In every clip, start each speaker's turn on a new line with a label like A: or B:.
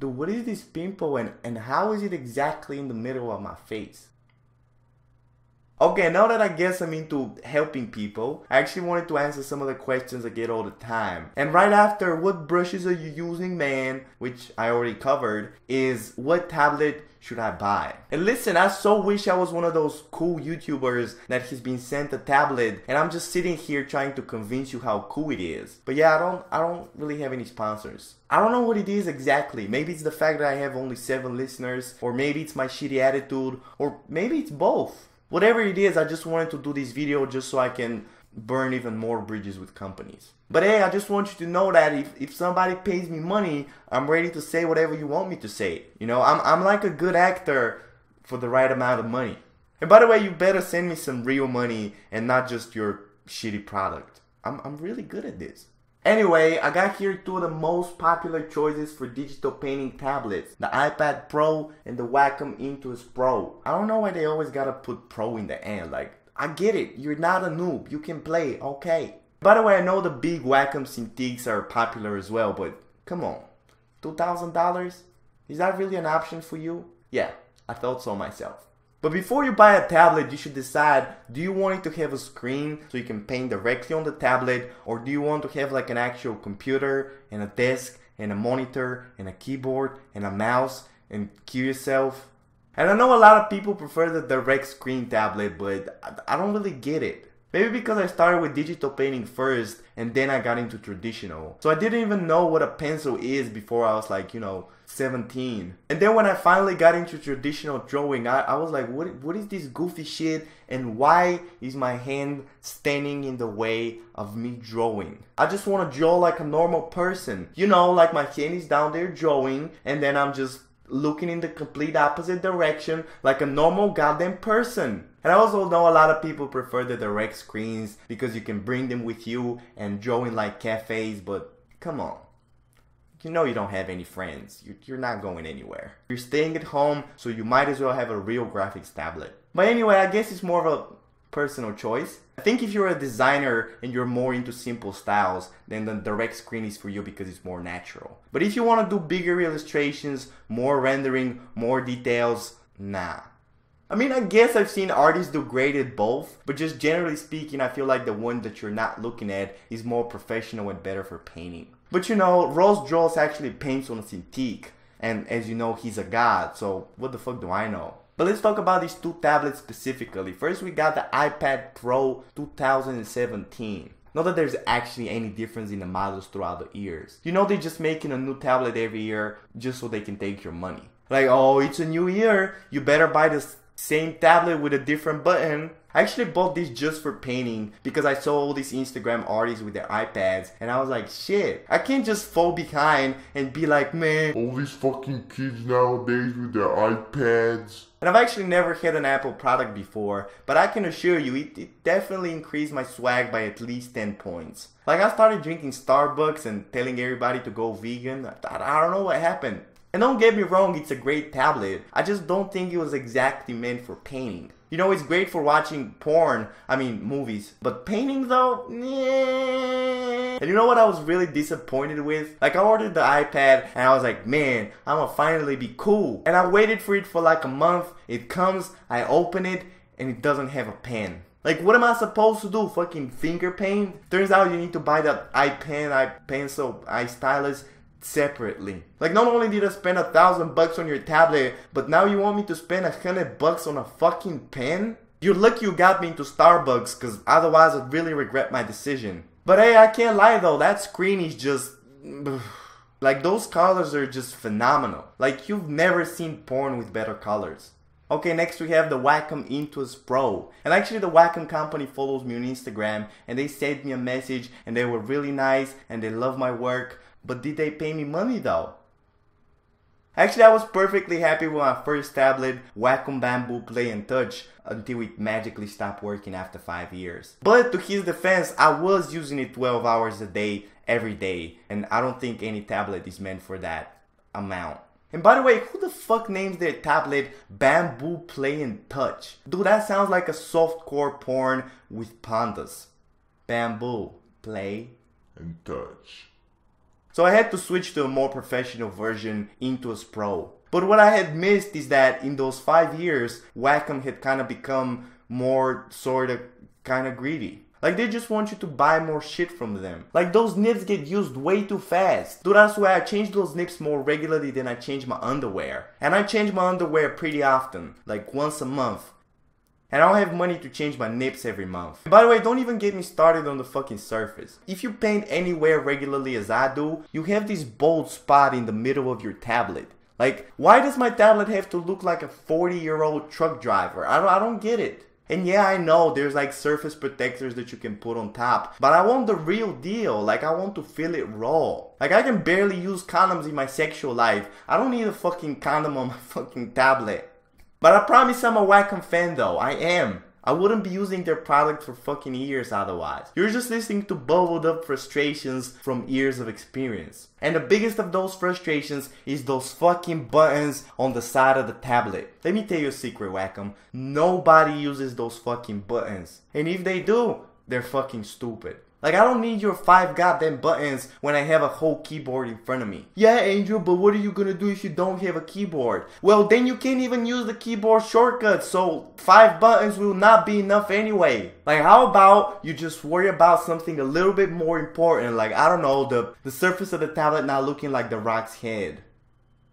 A: Dude, what is this pimple and, and how is it exactly in the middle of my face? Okay, now that I guess I'm into helping people, I actually wanted to answer some of the questions I get all the time. And right after, what brushes are you using, man? Which I already covered, is what tablet should I buy? And listen, I so wish I was one of those cool YouTubers that has been sent a tablet and I'm just sitting here trying to convince you how cool it is. But yeah, I don't I don't really have any sponsors. I don't know what it is exactly. Maybe it's the fact that I have only 7 listeners or maybe it's my shitty attitude or maybe it's both. Whatever it is, I just wanted to do this video just so I can burn even more bridges with companies. But hey, I just want you to know that if, if somebody pays me money, I'm ready to say whatever you want me to say. You know, I'm, I'm like a good actor for the right amount of money. And by the way, you better send me some real money and not just your shitty product. I'm, I'm really good at this. Anyway, I got here two of the most popular choices for digital painting tablets. The iPad Pro and the Wacom Intuos Pro. I don't know why they always gotta put Pro in the end. Like, I get it, you're not a noob, you can play, okay. By the way, I know the big Wacom Cintiqs are popular as well, but come on. $2,000? Is that really an option for you? Yeah, I thought so myself. But before you buy a tablet, you should decide do you want it to have a screen so you can paint directly on the tablet, or do you want to have like an actual computer and a desk and a monitor and a keyboard and a mouse and kill yourself? And I know a lot of people prefer the direct screen tablet, but I don't really get it. Maybe because I started with digital painting first and then I got into traditional. So I didn't even know what a pencil is before I was like, you know, 17. And then when I finally got into traditional drawing, I, I was like, what, what is this goofy shit and why is my hand standing in the way of me drawing? I just want to draw like a normal person. You know, like my hand is down there drawing and then I'm just looking in the complete opposite direction like a normal goddamn person. And I also know a lot of people prefer the direct screens because you can bring them with you and draw in like cafes, but come on. You know you don't have any friends. You're not going anywhere. You're staying at home, so you might as well have a real graphics tablet. But anyway, I guess it's more of a personal choice. I think if you're a designer and you're more into simple styles, then the direct screen is for you because it's more natural. But if you want to do bigger illustrations, more rendering, more details, nah. I mean, I guess I've seen artists do great at both, but just generally speaking, I feel like the one that you're not looking at is more professional and better for painting. But you know, Ross Draws actually paints on a Cintiq, and as you know, he's a god, so what the fuck do I know? But let's talk about these two tablets specifically. First, we got the iPad Pro 2017. Not that there's actually any difference in the models throughout the years. You know they're just making a new tablet every year just so they can take your money. Like, oh, it's a new year, you better buy this same tablet with a different button. I actually bought this just for painting because I saw all these Instagram artists with their iPads and I was like, shit, I can't just fall behind and be like, man,
B: all these fucking kids nowadays with their iPads.
A: And I've actually never had an Apple product before, but I can assure you it, it definitely increased my swag by at least 10 points. Like I started drinking Starbucks and telling everybody to go vegan. I, I don't know what happened. And don't get me wrong, it's a great tablet. I just don't think it was exactly meant for painting. You know, it's great for watching porn, I mean, movies. But painting though. And you know what I was really disappointed with? Like, I ordered the iPad and I was like, man, I'm gonna finally be cool. And I waited for it for like a month. It comes, I open it, and it doesn't have a pen. Like, what am I supposed to do? Fucking finger paint? Turns out you need to buy that eye pen, eye pencil, eye stylus separately. Like not only did I spend a thousand bucks on your tablet, but now you want me to spend a hundred bucks on a fucking pen? You're lucky you got me into Starbucks, cause otherwise I'd really regret my decision. But hey, I can't lie though, that screen is just... Like those colors are just phenomenal. Like you've never seen porn with better colors. Okay, next we have the Wacom Intuos Pro. And actually the Wacom company follows me on Instagram and they sent me a message and they were really nice and they love my work. But did they pay me money though? Actually, I was perfectly happy with my first tablet, Wacom Bamboo Play and Touch, until it magically stopped working after 5 years. But to his defense, I was using it 12 hours a day, every day, and I don't think any tablet is meant for that amount. And by the way, who the fuck names their tablet Bamboo Play and Touch? Dude, that sounds like a softcore porn with pandas. Bamboo, play,
B: and touch.
A: So I had to switch to a more professional version Intuos Pro. But what I had missed is that in those five years, Wacom had kind of become more sort of kind of greedy. Like they just want you to buy more shit from them. Like those nips get used way too fast. Dude, that's why I change those nips more regularly than I change my underwear. And I change my underwear pretty often, like once a month. And I don't have money to change my nips every month. By the way, don't even get me started on the fucking surface. If you paint anywhere regularly as I do, you have this bold spot in the middle of your tablet. Like, why does my tablet have to look like a 40 year old truck driver? I don't, I don't get it. And yeah, I know there's like surface protectors that you can put on top, but I want the real deal. Like, I want to feel it raw. Like, I can barely use condoms in my sexual life. I don't need a fucking condom on my fucking tablet. But I promise I'm a Wacom fan though. I am. I wouldn't be using their product for fucking years otherwise. You're just listening to bubbled up frustrations from years of experience. And the biggest of those frustrations is those fucking buttons on the side of the tablet. Let me tell you a secret, Wacom. Nobody uses those fucking buttons. And if they do, they're fucking stupid. Like, I don't need your five goddamn buttons when I have a whole keyboard in front of me. Yeah, Angel, but what are you gonna do if you don't have a keyboard? Well, then you can't even use the keyboard shortcut, so five buttons will not be enough anyway. Like, how about you just worry about something a little bit more important, like, I don't know, the, the surface of the tablet not looking like the rock's head.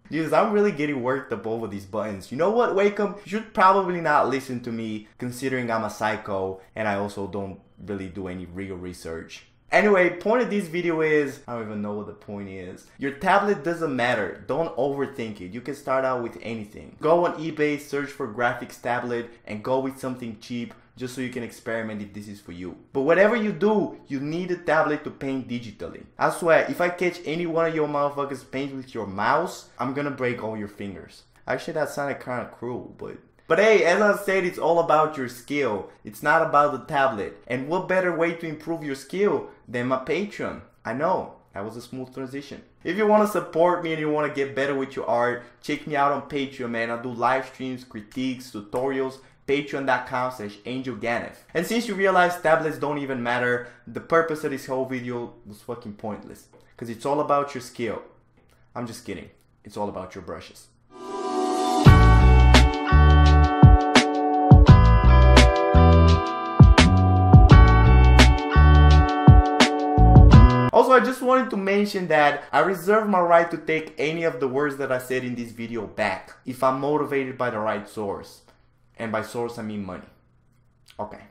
A: Dude, I'm really getting worked up over these buttons. You know what, Wacom? You should probably not listen to me considering I'm a psycho and I also don't really do any real research. Anyway, point of this video is, I don't even know what the point is. Your tablet doesn't matter. Don't overthink it. You can start out with anything. Go on eBay, search for graphics tablet, and go with something cheap just so you can experiment if this is for you. But whatever you do, you need a tablet to paint digitally. I swear, if I catch any one of your motherfuckers paint with your mouse, I'm gonna break all your fingers. Actually, that sounded kinda cruel, but but hey, as I said, it's all about your skill. It's not about the tablet. And what better way to improve your skill than my Patreon? I know, that was a smooth transition. If you want to support me and you want to get better with your art, check me out on Patreon, man. I do live streams, critiques, tutorials, patreon.com slash angelganev. And since you realize tablets don't even matter, the purpose of this whole video was fucking pointless. Because it's all about your skill. I'm just kidding. It's all about your brushes. Also, I just wanted to mention that I reserve my right to take any of the words that I said in this video back if I'm motivated by the right source. And by source, I mean money. Okay.